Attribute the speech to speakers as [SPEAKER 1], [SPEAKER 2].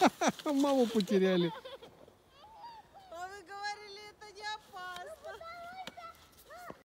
[SPEAKER 1] Маму потеряли.